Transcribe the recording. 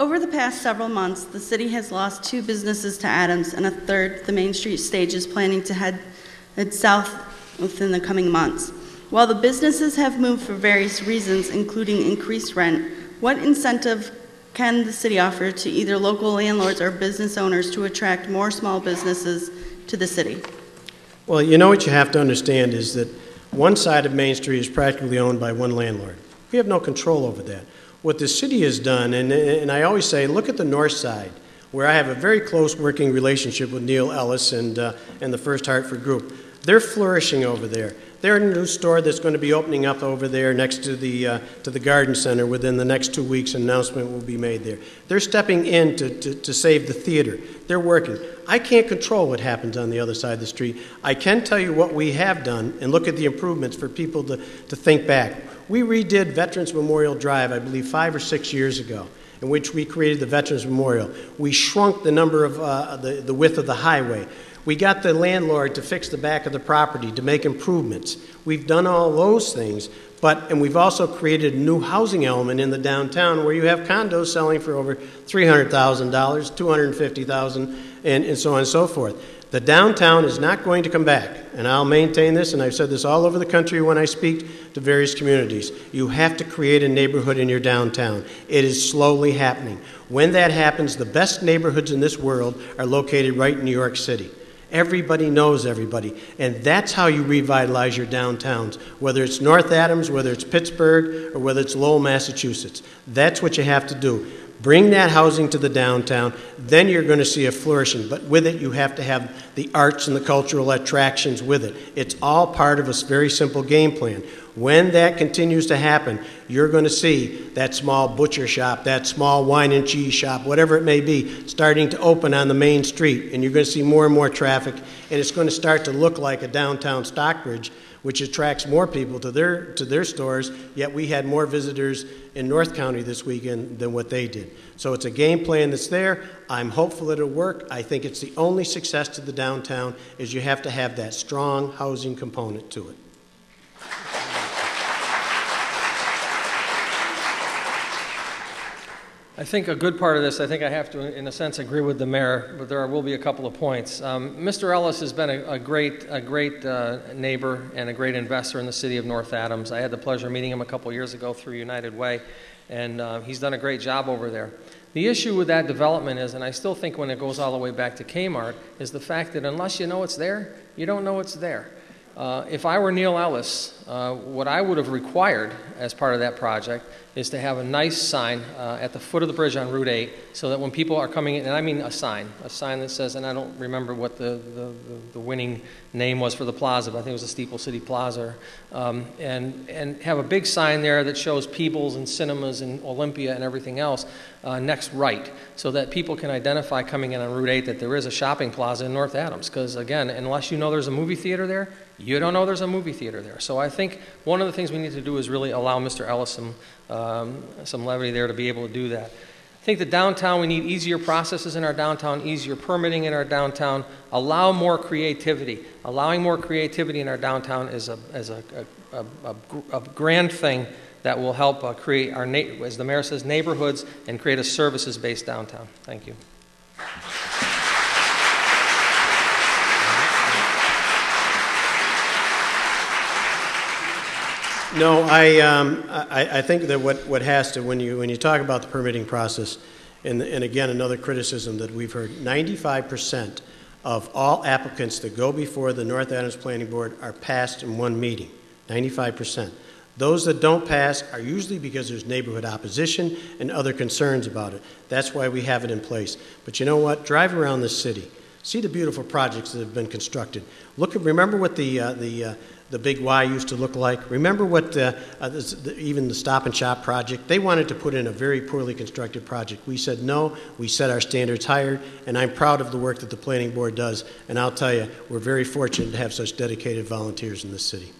Over the past several months, the city has lost two businesses to Adams, and a third, the Main Street Stage, is planning to head, south within the coming months. While the businesses have moved for various reasons, including increased rent, what incentive can the city offer to either local landlords or business owners to attract more small businesses to the city? Well, you know what you have to understand is that one side of Main Street is practically owned by one landlord. We have no control over that. What the city has done, and, and I always say, look at the north side, where I have a very close working relationship with Neil Ellis and, uh, and the First Hartford Group. They're flourishing over there. They're a new store that's going to be opening up over there next to the, uh, to the garden center within the next two weeks. An announcement will be made there. They're stepping in to, to, to save the theater. They're working. I can't control what happens on the other side of the street. I can tell you what we have done and look at the improvements for people to, to think back. We redid Veterans Memorial Drive, I believe, five or six years ago in which we created the Veterans Memorial. We shrunk the number of uh, the, the width of the highway. We got the landlord to fix the back of the property, to make improvements. We've done all those things, but, and we've also created a new housing element in the downtown where you have condos selling for over $300,000, 250,000, and, and so on and so forth. The downtown is not going to come back, and I'll maintain this, and I've said this all over the country when I speak to various communities. You have to create a neighborhood in your downtown. It is slowly happening. When that happens, the best neighborhoods in this world are located right in New York City. Everybody knows everybody. And that's how you revitalize your downtowns, whether it's North Adams, whether it's Pittsburgh, or whether it's Lowell, Massachusetts. That's what you have to do. Bring that housing to the downtown, then you're going to see a flourishing. But with it, you have to have the arts and the cultural attractions with it. It's all part of a very simple game plan. When that continues to happen, you're going to see that small butcher shop, that small wine and cheese shop, whatever it may be, starting to open on the main street. And you're going to see more and more traffic, and it's going to start to look like a downtown Stockbridge, which attracts more people to their, to their stores, yet we had more visitors in North County this weekend than what they did. So it's a game plan that's there. I'm hopeful it'll work. I think it's the only success to the downtown is you have to have that strong housing component to it. I think a good part of this, I think I have to, in a sense, agree with the mayor, but there will be a couple of points. Um, Mr. Ellis has been a, a great, a great uh, neighbor and a great investor in the city of North Adams. I had the pleasure of meeting him a couple of years ago through United Way, and uh, he's done a great job over there. The issue with that development is, and I still think when it goes all the way back to Kmart, is the fact that unless you know it's there, you don't know it's there. Uh, if I were Neil Ellis, uh, what I would have required as part of that project is to have a nice sign uh, at the foot of the bridge on Route 8 so that when people are coming in, and I mean a sign, a sign that says, and I don't remember what the, the, the winning name was for the plaza, but I think it was the Steeple City Plaza, um, and, and have a big sign there that shows Peebles and cinemas and Olympia and everything else uh, next right so that people can identify coming in on Route 8 that there is a shopping plaza in North Adams. Because again, unless you know there's a movie theater there, you don't know there's a movie theater there. So I think one of the things we need to do is really allow Mr. Ellis some, um, some levity there to be able to do that. I think the downtown, we need easier processes in our downtown, easier permitting in our downtown, allow more creativity. Allowing more creativity in our downtown is a, is a, a, a, a grand thing that will help uh, create our, as the mayor says, neighborhoods and create a services based downtown. Thank you. No, I, um, I, I, think that what, what has to, when you, when you talk about the permitting process, and, and again, another criticism that we've heard 95% of all applicants that go before the North Adams Planning Board are passed in one meeting. 95%. Those that don't pass are usually because there's neighborhood opposition and other concerns about it. That's why we have it in place. But you know what? Drive around the city. See the beautiful projects that have been constructed. Look at, remember what the, uh, the, uh, the Big Y used to look like. Remember what uh, uh, this, the, even the Stop and Shop project? They wanted to put in a very poorly constructed project. We said no. We set our standards higher, and I'm proud of the work that the Planning Board does. And I'll tell you, we're very fortunate to have such dedicated volunteers in this city.